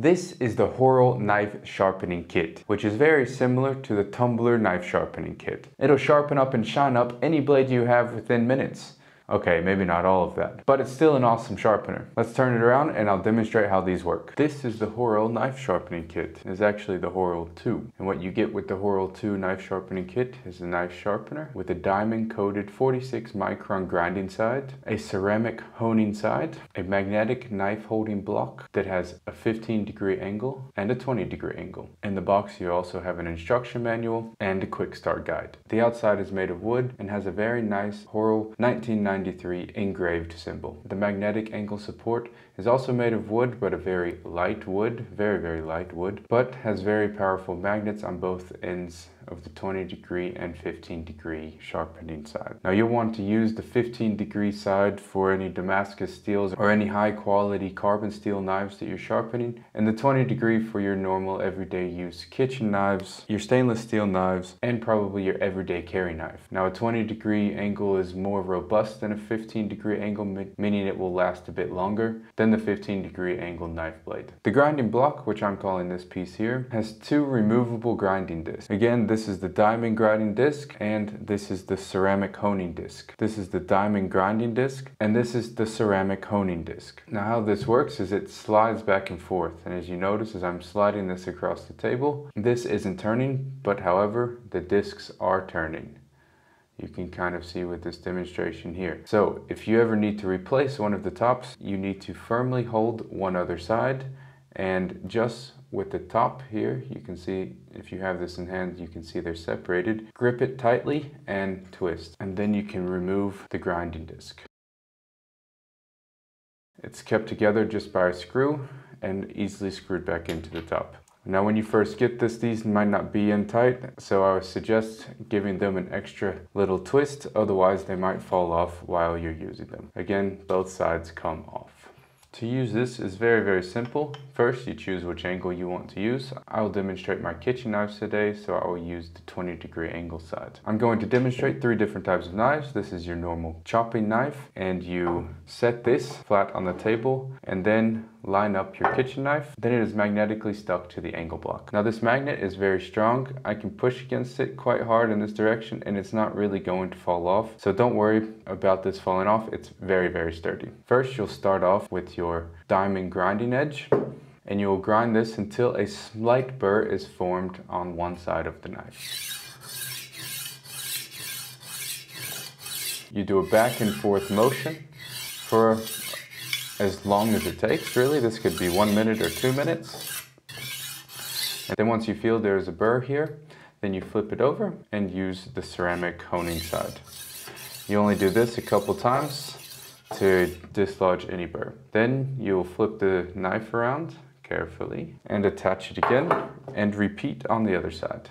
This is the Horl knife sharpening kit, which is very similar to the Tumbler knife sharpening kit. It'll sharpen up and shine up any blade you have within minutes. Okay, maybe not all of that, but it's still an awesome sharpener. Let's turn it around and I'll demonstrate how these work. This is the Horl knife sharpening kit. It's actually the Horl 2. And what you get with the Horl 2 knife sharpening kit is a knife sharpener with a diamond coated 46 micron grinding side, a ceramic honing side, a magnetic knife holding block that has a 15 degree angle and a 20 degree angle. In the box you also have an instruction manual and a quick start guide. The outside is made of wood and has a very nice Horl 1990 1993 engraved symbol. The magnetic angle support is also made of wood, but a very light wood, very, very light wood, but has very powerful magnets on both ends of the 20 degree and 15 degree sharpening side. Now you'll want to use the 15 degree side for any Damascus steels or any high quality carbon steel knives that you're sharpening and the 20 degree for your normal everyday use kitchen knives, your stainless steel knives, and probably your everyday carry knife. Now a 20 degree angle is more robust than a 15 degree angle, meaning it will last a bit longer than the 15 degree angle knife blade. The grinding block, which I'm calling this piece here, has two removable grinding discs. Again, this this is the diamond grinding disc and this is the ceramic honing disc. This is the diamond grinding disc and this is the ceramic honing disc. Now how this works is it slides back and forth and as you notice as I'm sliding this across the table, this isn't turning but however the discs are turning you can kind of see with this demonstration here. So if you ever need to replace one of the tops, you need to firmly hold one other side and just with the top here, you can see, if you have this in hand, you can see they're separated. Grip it tightly and twist, and then you can remove the grinding disc. It's kept together just by a screw and easily screwed back into the top. Now when you first get this, these might not be in tight, so I would suggest giving them an extra little twist, otherwise they might fall off while you're using them. Again, both sides come off. To use this is very, very simple. First, you choose which angle you want to use. I will demonstrate my kitchen knives today, so I will use the 20 degree angle side. I'm going to demonstrate three different types of knives. This is your normal chopping knife, and you set this flat on the table, and then line up your kitchen knife, then it is magnetically stuck to the angle block. Now this magnet is very strong. I can push against it quite hard in this direction and it's not really going to fall off. So don't worry about this falling off. It's very, very sturdy. First, you'll start off with your diamond grinding edge and you'll grind this until a slight burr is formed on one side of the knife. You do a back and forth motion for as long as it takes, really. This could be one minute or two minutes. And then once you feel there's a burr here, then you flip it over and use the ceramic honing side. You only do this a couple times to dislodge any burr. Then you'll flip the knife around carefully and attach it again and repeat on the other side.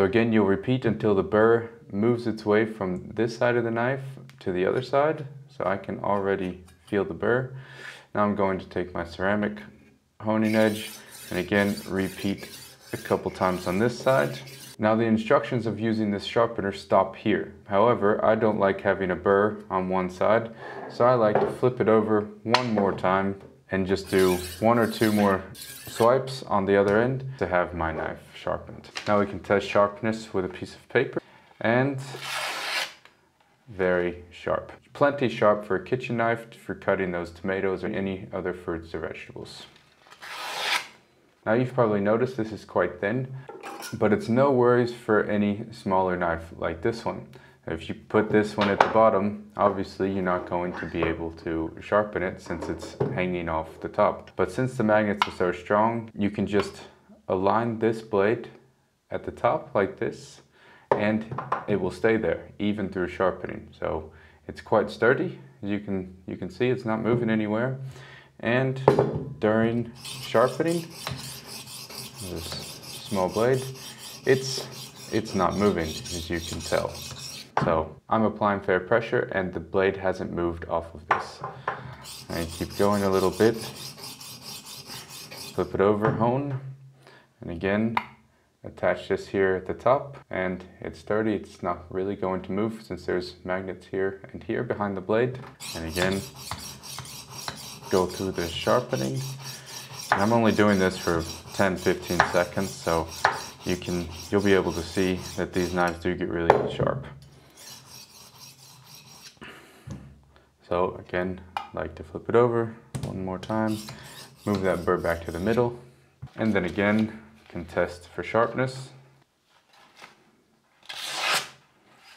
So again, you'll repeat until the burr moves its way from this side of the knife to the other side. So I can already feel the burr. Now I'm going to take my ceramic honing edge and again repeat a couple times on this side. Now the instructions of using this sharpener stop here. However, I don't like having a burr on one side, so I like to flip it over one more time and just do one or two more swipes on the other end to have my knife sharpened. Now we can test sharpness with a piece of paper and very sharp. Plenty sharp for a kitchen knife for cutting those tomatoes or any other fruits or vegetables. Now you've probably noticed this is quite thin, but it's no worries for any smaller knife like this one. If you put this one at the bottom, obviously you're not going to be able to sharpen it since it's hanging off the top. But since the magnets are so strong, you can just align this blade at the top like this and it will stay there even through sharpening. So it's quite sturdy. As you can, you can see it's not moving anywhere. And during sharpening, this small blade, it's, it's not moving as you can tell. So I'm applying fair pressure and the blade hasn't moved off of this. I keep going a little bit, flip it over, hone, and again, attach this here at the top and it's sturdy. It's not really going to move since there's magnets here and here behind the blade. And again, go through the sharpening. And I'm only doing this for 10, 15 seconds, so you can, you'll be able to see that these knives do get really sharp. So again, like to flip it over one more time, move that burr back to the middle, and then again, can test for sharpness.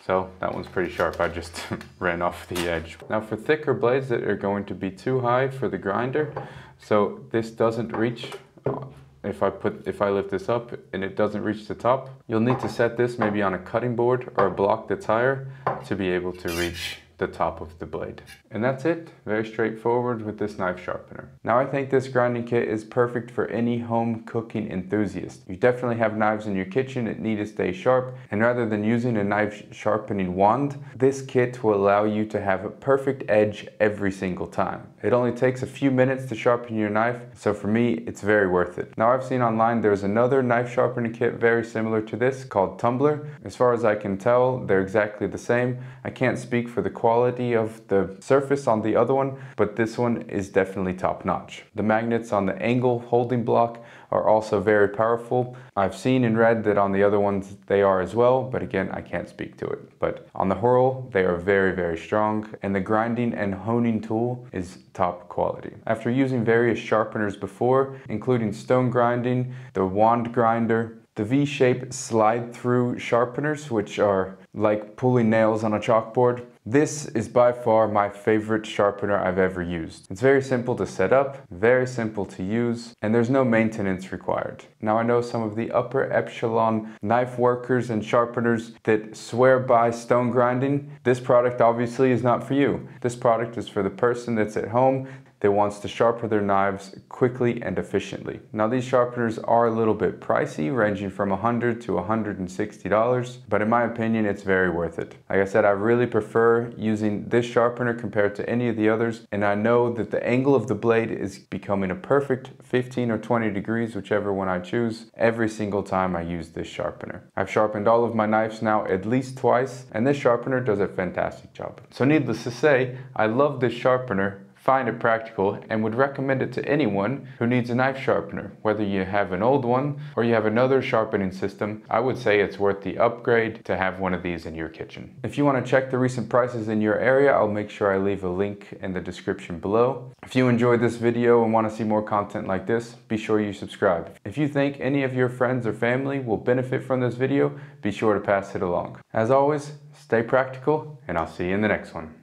So that one's pretty sharp. I just ran off the edge. Now for thicker blades that are going to be too high for the grinder, so this doesn't reach uh, if I put if I lift this up and it doesn't reach the top, you'll need to set this maybe on a cutting board or a block that's higher to be able to reach the top of the blade. And that's it, very straightforward with this knife sharpener. Now I think this grinding kit is perfect for any home cooking enthusiast. You definitely have knives in your kitchen that need to stay sharp, and rather than using a knife sharpening wand, this kit will allow you to have a perfect edge every single time. It only takes a few minutes to sharpen your knife, so for me, it's very worth it. Now I've seen online there's another knife sharpening kit very similar to this called Tumbler. As far as I can tell, they're exactly the same. I can't speak for the quality of the surface on the other one, but this one is definitely top notch. The magnets on the angle holding block are also very powerful. I've seen and read that on the other ones they are as well, but again, I can't speak to it. But on the Horl, they are very, very strong, and the grinding and honing tool is top quality. After using various sharpeners before, including stone grinding, the wand grinder, the V-shape slide through sharpeners, which are like pulling nails on a chalkboard, this is by far my favorite sharpener I've ever used. It's very simple to set up, very simple to use, and there's no maintenance required. Now I know some of the upper echelon knife workers and sharpeners that swear by stone grinding. This product obviously is not for you. This product is for the person that's at home that wants to sharpen their knives quickly and efficiently. Now these sharpeners are a little bit pricey, ranging from 100 to $160, but in my opinion, it's very worth it. Like I said, I really prefer using this sharpener compared to any of the others, and I know that the angle of the blade is becoming a perfect 15 or 20 degrees, whichever one I choose, every single time I use this sharpener. I've sharpened all of my knives now at least twice, and this sharpener does a fantastic job. So needless to say, I love this sharpener find it practical and would recommend it to anyone who needs a knife sharpener. Whether you have an old one or you have another sharpening system, I would say it's worth the upgrade to have one of these in your kitchen. If you want to check the recent prices in your area, I'll make sure I leave a link in the description below. If you enjoyed this video and want to see more content like this, be sure you subscribe. If you think any of your friends or family will benefit from this video, be sure to pass it along. As always, stay practical and I'll see you in the next one.